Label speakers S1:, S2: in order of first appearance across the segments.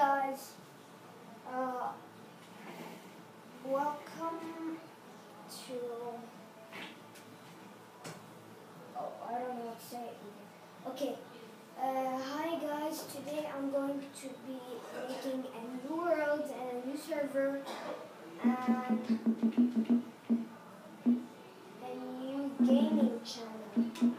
S1: guys, uh, welcome to. Oh, I don't know what to say. Okay, uh, hi guys. Today I'm going to be making a new world and a new server and a new gaming channel.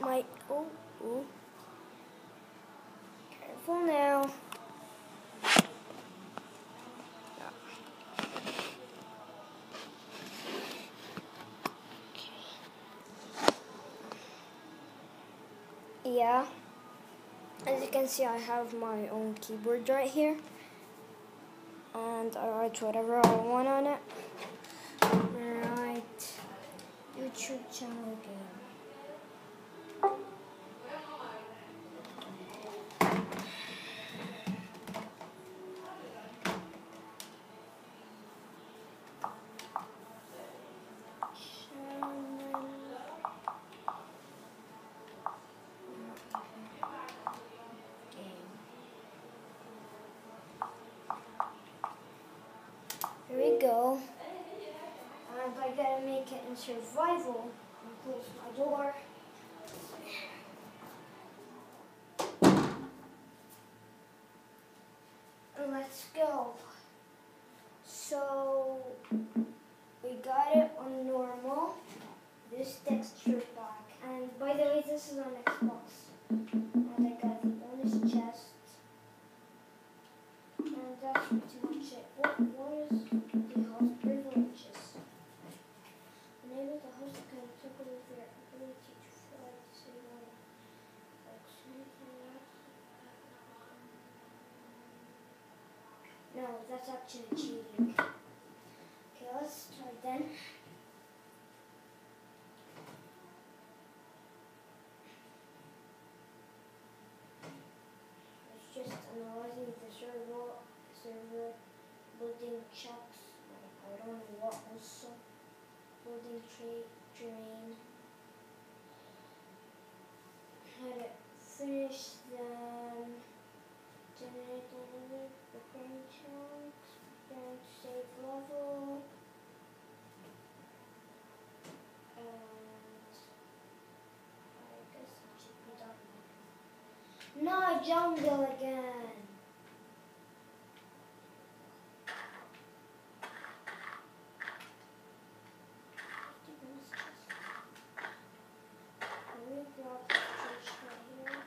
S1: My oh, oh. Careful now. Yeah. As you can see, I have my own keyboard right here. And I write whatever I want on it. Right. YouTube channel game. Go. And I gotta make it in survival. I'll close my door. And let's go. So we got it on normal. This texture pack. And by the way, this is on Xbox. And I got the bonus chest. And that's pretty much it. What, what is the host privileges? Enable the host to control with your ability to fly to save money. No, that's actually cheating. Okay, let's try then. It's just analyzing the server, server building checks. I don't know what also. Building trade drain. How to finish them. Generate another preparing chunks. To save level. And I guess it should be done. No, jungle again. Let me grab this fish right here.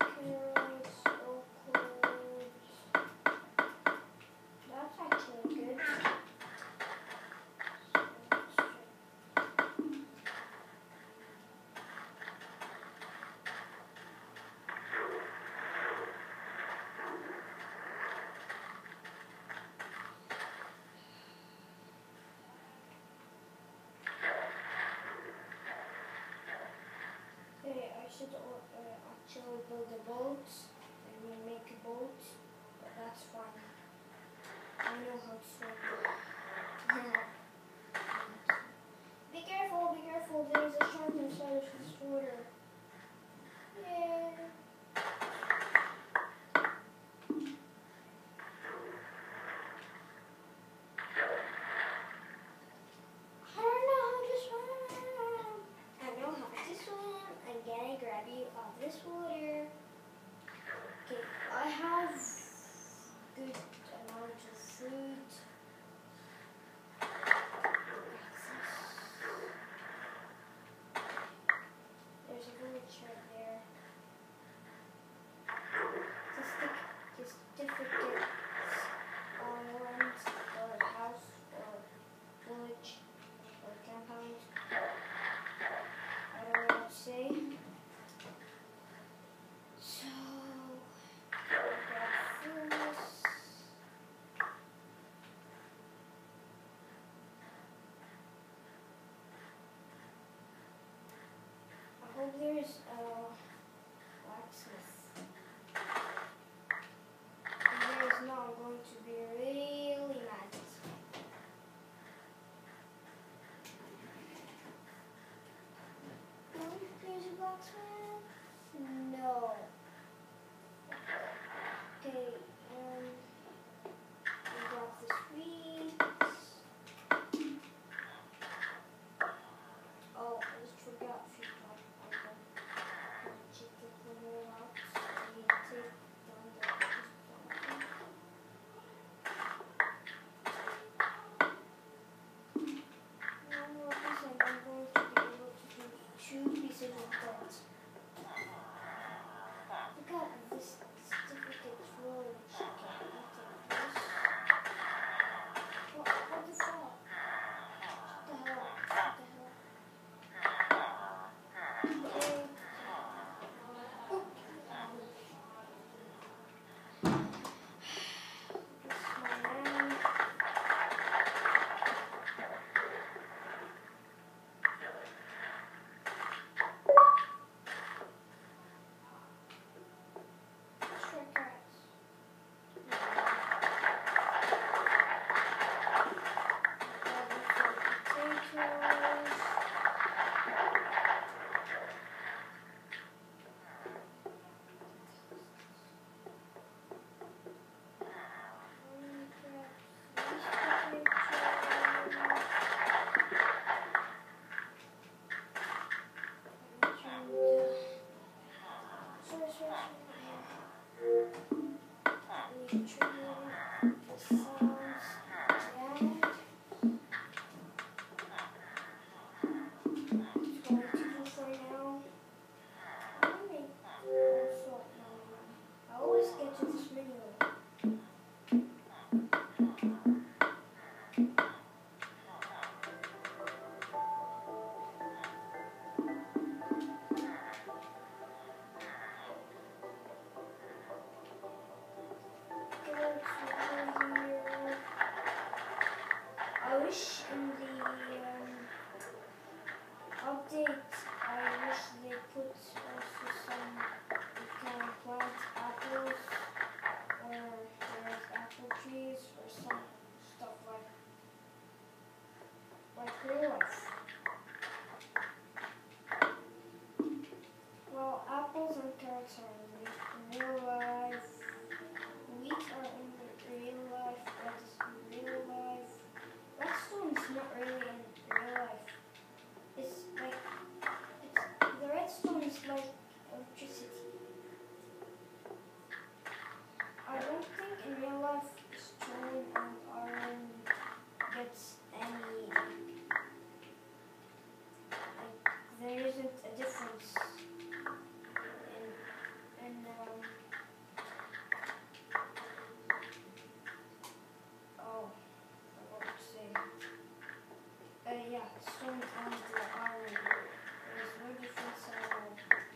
S1: Carrots, oak cloves. That's actually good. So let's try Okay, I should uh, actually build a boat. I mean, make a boat, but that's fine. I know how to swim. Yes. yeah, soon after different. So.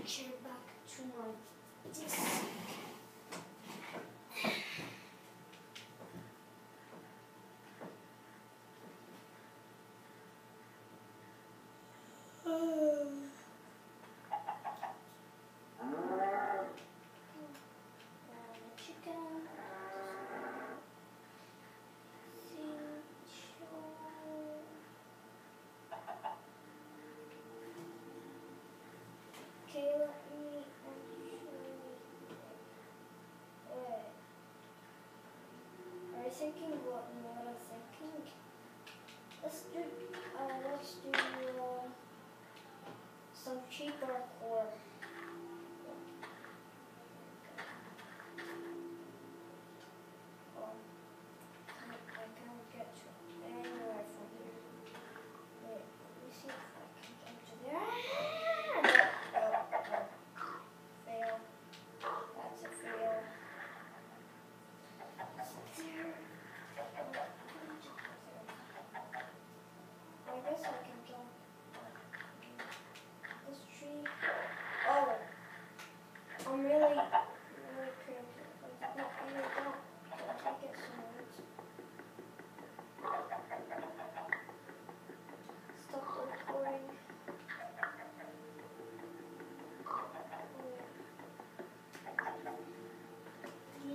S1: picture back to my disc.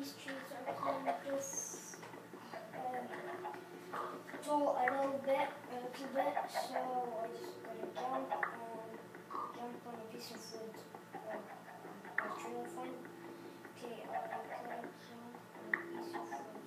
S1: these trees are kind of this uh, tall a little bit, a little bit, so I just gonna jump and jump on a piece of wood. Uh, okay, I'll put a jump on a piece of wood.